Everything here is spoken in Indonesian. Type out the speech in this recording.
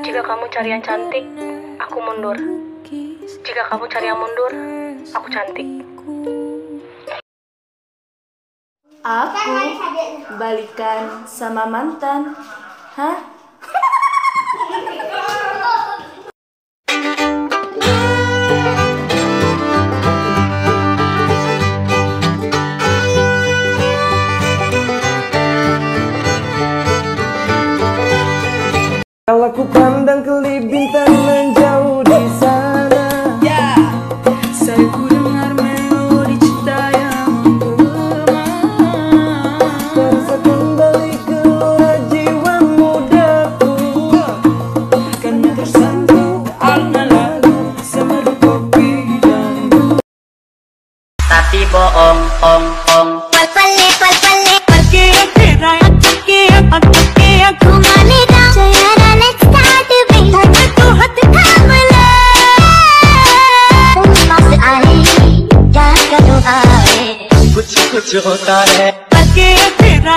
Jika kamu cari yang cantik, aku mundur. Jika kamu cari yang mundur, aku cantik. Aku balikan sama mantan. Hah? Kalau ku pandang kelip bintang menjauh di sana. Saya ku dengar melodi cinta yang menggema Terasa kembali gelora jiwa mudaku. Karena tersentuh alna lalu Semeru kopi dan tapi bohong, ong, ong. पल कुछ कुछ होता है। लगे तेरा